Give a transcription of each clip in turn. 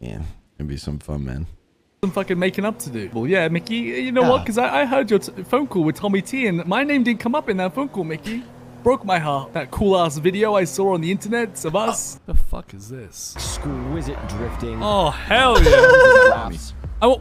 Yeah, it'd be some fun, man. some fucking making up to do. Well, yeah, Mickey, you know what? Ah. Because I, I heard your t- phone call with Tommy T, and my name didn't come up in that phone call, Mickey. Broke my heart. That cool ass video I saw on the internet of us. Ah. the fuck is this? Exquisite drifting. Oh hell yeah! Laughs. I wa-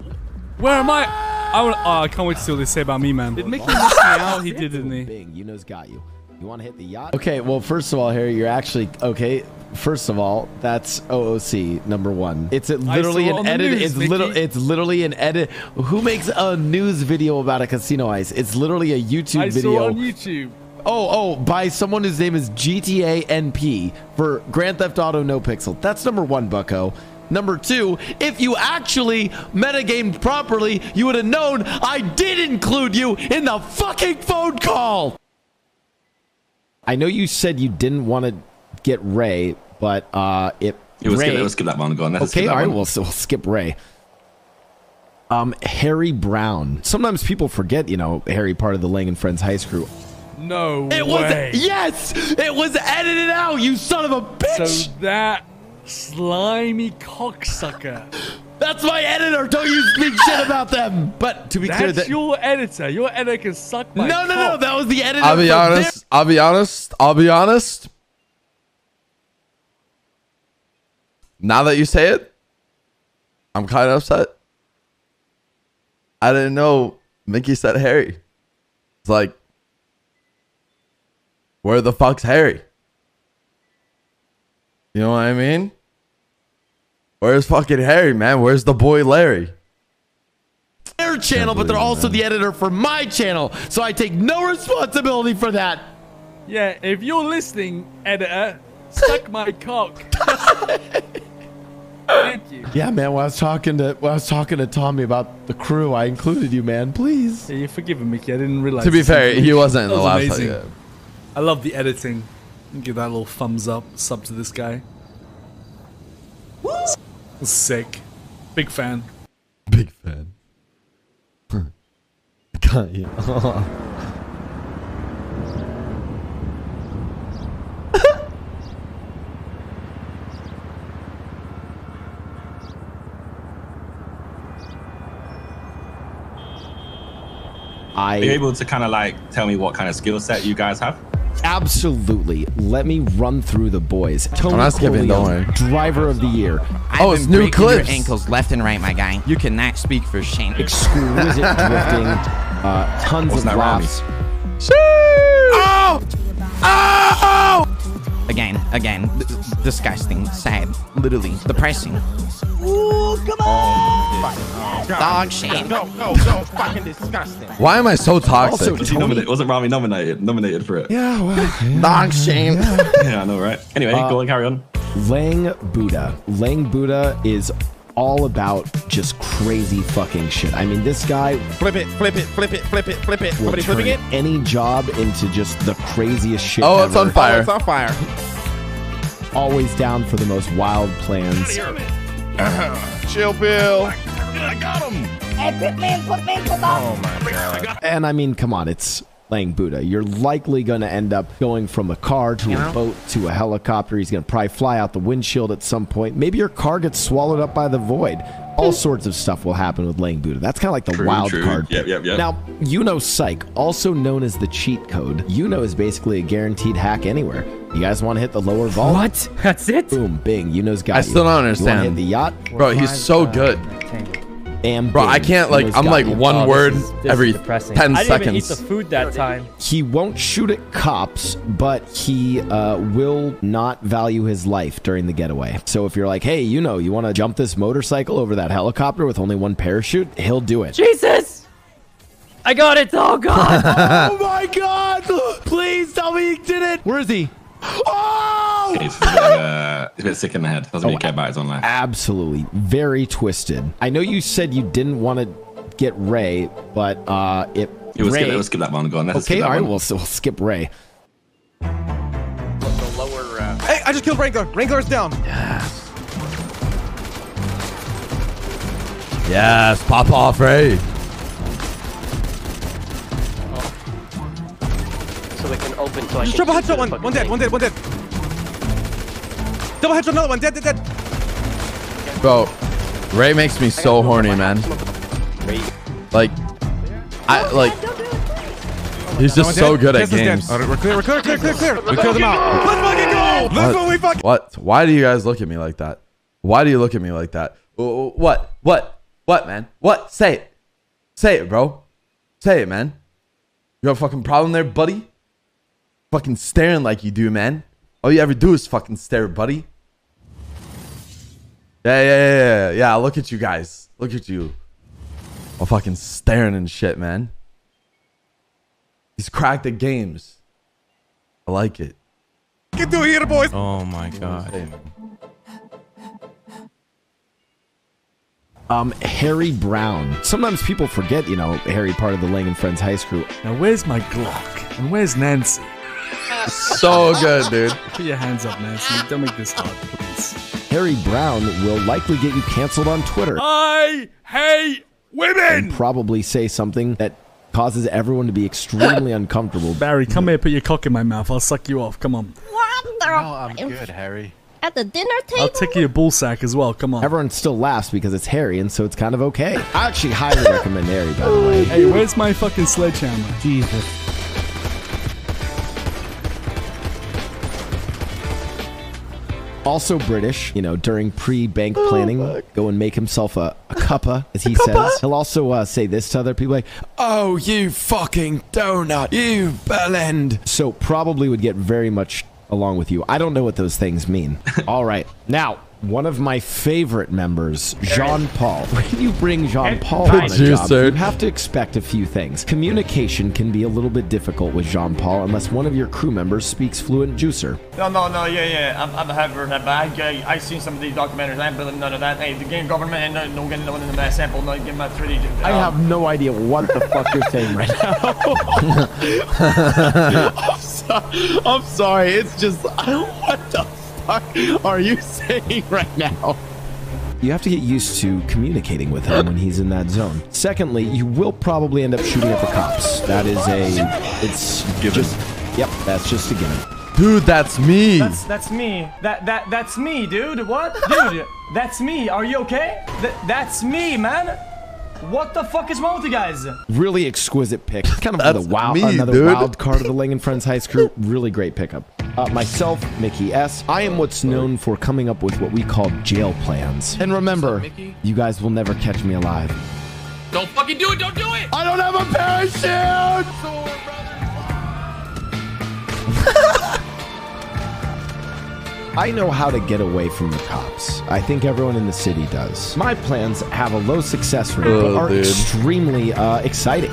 where am I? I, oh, I can't wait to see what they say about me, man. Did Mickey miss me out? He did, didn't he? Bing, you know, he's got you. You want to hit the yacht? Okay, well, first of all, Harry, you're actually okay. First of all, that's OOC number one. It's literally an edit. news, it's little. It's literally an edit. Who makes a news video about a casino ice? It's literally a YouTube I video. saw on YouTube. Oh, oh, by someone whose name is GTA NP for Grand Theft Auto NoPixel. That's number one, Bucko. Number two, if you actually metagamed properly, you would have known I did include you in the fucking phone call. I know you said you didn't want to get Ray, but uh, it. It was Ray, skip, it was skip that one. Go on. Let's Okay, all right, one. we'll, so we'll skip Ray. Um, Harry Brown. Sometimes people forget, you know, Harry part of the Lang and Friends High School. No It way. was yes, it was edited out. You son of a bitch. So that slimy cocksucker. That's my editor. Don't you speak shit about them. But to be clear, That's that your editor. Your editor can suck my no, no, no, that was the editor. I'll be for honest. I'll be honest. I'll be honest. Now that you say it, I'm kind of upset. I didn't know Mickey said Harry. It's like, where the fuck's Harry? You know what I mean? Where's fucking Harry, man? Where's the boy Larry? their channel, but they're also the editor for my channel, so I take no responsibility for that. Yeah, if you're listening, editor, suck my cock. Thank you. Yeah, man. When I was talking to when I was talking to Tommy about the crew, I included you, man. Please. Yeah, you're forgiven, Mickey. I didn't realize. To be this fair, he wasn't in That the was last amazing. video. I love the editing. Give that little thumbs up, sub to this guy. Sick. Big fan. Big fan. Can't you? Are you able to kind of like tell me what kind of skill set you guys have? Absolutely let me run through the boys. Tony not skipping, don't Corleone, driver of the year, Oh, I've it's been new breaking your ankles left and right, my guy. You cannot speak for shame. exquisite drifting, uh, tons Wasn't of that Rami? laughs. Oh! Oh! Again, again, d- disgusting, sad, literally depressing. Dog shit. Go, go, go. Fucking disgusting. Why am I so toxic? Also, was nominated, wasn't Rami nominated? Nominated for it? Yeah, well, Dog shame. Yeah, I know, right? Anyway, go on, carry on. Lang Buddha. Lang Buddha is all about just crazy fucking shit. I mean, this guy Flip it, flip it, flip it, flip it, flip it. Somebody flipping it? any job into just the craziest shit. Oh, it's on fire. Oh, it's on fire. Always down for the most wild plans. Chill, Bill. And I mean, come on, it's Lang Buddha. You're likely going to end up going from a car to a boat to a helicopter. He's going to probably fly out the windshield at some point. Maybe your car gets swallowed up by the void. All sorts of stuff will happen with Lang Buddha. That's kind of like the True, wild true. card. Yep, yep, yep. Now, Yuno Sykk, also known as the cheat code. Yuno is basically a guaranteed hack anywhere. You guys want to hit the lower vault? What? That's it? Boom, bing. Yuno's got I you. still don't You understand. hit the yacht? Bro, he's so uh, good. And Bro. I can't like I'm like you. one Oh, this word is- this every depressing. 10 I didn't even eat seconds. the food that time. He won't shoot at cops, but he uh, will not value his life during the getaway. So if you're like, hey, you know, you want to jump this motorcycle over that helicopter with only one parachute, he'll do it. Jesus! I got it! Oh god! oh my god! Please tell me he did it! Where is he? Oh! He's, a bit, uh, he's a bit sick in the head. Doesn't really care about his own life. Absolutely. Very twisted. I know you said you didn't want to get Ray, but uh, it. It was Ray, skip, it was skip that one. Go on. Let's okay, all right, we'll, we'll skip Ray. Hey, I just killed Wrangler. Wrangler's down. Yes, pop off, Ray. so they can open so I Just can triple shoot headshot through one. the One dead, one dead, one dead. Double headshot another one. Dead, dead, dead. Bro, Ray makes me so horny, man. Like, I like. He's just so good at games. dead. We're clear, we're clear, clear, clear, clear. We cleared them out. Let's fucking go! Let's What? go, we fucking... What? Why do you guys look at me like that? Why do you look at me like that? Wh- wh- What? What? What, man? What? Say it. Say it, bro. Say it, man. You have a fucking problem there, buddy? Fucking staring like you do, man. All you ever do is fucking stare, buddy. Yeah, yeah, yeah, yeah. Yeah, look at you guys. Look at you. I'm fucking staring and shit, man. He's cracked at games. I like it. Get through here, boys. Oh my god. Um, Harry Brown. Sometimes people forget, you know, Harry part of the Lang and Friends High School. Now, where's my Glock? And where's Nancy? So good, dude. Put your hands up, Nancy. Don't make this hard, please. Harry Brown will likely get you canceled on Twitter I hate women! and probably say something that causes everyone to be extremely uncomfortable. Barry, come here, put your cock in my mouth. I'll suck you off. Come on. What the? I'm good, Harry. At the dinner table? I'll tickle your ball sack as well. Come on. Everyone still laughs because it's Harry, and so it's kind of okay. I actually highly recommend Harry, by the way. Hey, where's my fucking sledgehammer? Jesus. Also British, you know, during pre-bank planning, go and make himself a, a cuppa, as he says. He'll also uh, say this to other people like, Oh, you fucking donut, you bellend. So probably would get very much along with you. I don't know what those things mean. All right. Now, one of my favorite members, Jean Paul. When you bring Jean Paul on a job, you have to expect a few things. Communication can be a little bit difficult with Jean Paul unless one of your crew members speaks fluent juicer. No, no, no, yeah, yeah. I'm, I'm happy that, but I, I, I seen some of these documentaries. I ain't believe none of that. Hey, the game government ain't no, no getting no one in the sample, no getting my 3D. I have no idea what the fuck you're saying right now. I'm, so- I'm sorry. It's just I don't, what the fuck are you saying right now? You have to get used to communicating with him when he's in that zone. Secondly, you will probably end up shooting at the cops. That is a it's just yep, that's just a given. Dude, that's me. That's that's me. That that that's me, dude. What, dude? that's me. Are you okay? Th- that's me, man. What the fuck is wrong with you guys? Really exquisite pick. Kind of That's the wild, me, another dude. wild card of the Lang and Friends High School. Really great pickup. Uh, myself, Mickey S. I am what's known for coming up with what we call jail plans. And remember, you guys will never catch me alive. Don't fucking do it! Don't do it! I don't have a parachute! I know how to get away from the cops. I think everyone in the city does. My plans have a low success rate, Oh, but are dude. extremely uh, exciting.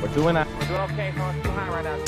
We're doing that. We're doing okay, huh? Too high right now.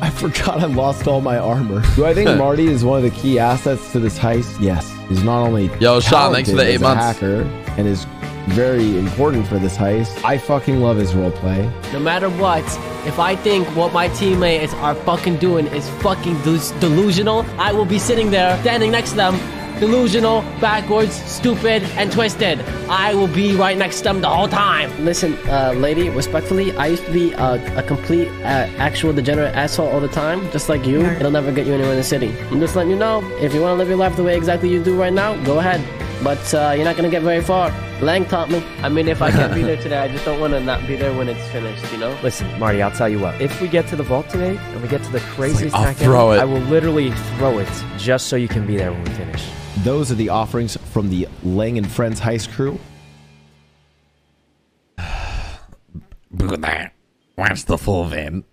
I forgot I lost all my armor. Do I think Marty is one of the key assets to this heist? Yes. He's not only Yo, Sean, thanks for the talented eight as a months. hacker and is very important for this heist. I fucking love his roleplay. No matter what, if I think what my teammates are fucking doing is fucking delus- delusional, I will be sitting there, standing next to them, delusional, backwards, stupid, and twisted. I will be right next to them the whole time. Listen, uh, lady, respectfully, I used to be uh, a complete, uh, actual degenerate asshole all the time, just like you. It'll never get you anywhere in the city. I'm just letting you know, if you want to live your life the way exactly you do right now, go ahead. But uh, you're not gonna get very far. Lang taught me. I mean, if I can't be there today, I just don't want to not be there when it's finished, you know? Listen, Marty, I'll tell you what. If we get to the vault today and we get to the craziest I'll hack throw it. I will literally throw it just so you can be there when we finish. Those are the offerings from the Lang and Friends heist crew. Where's the full van?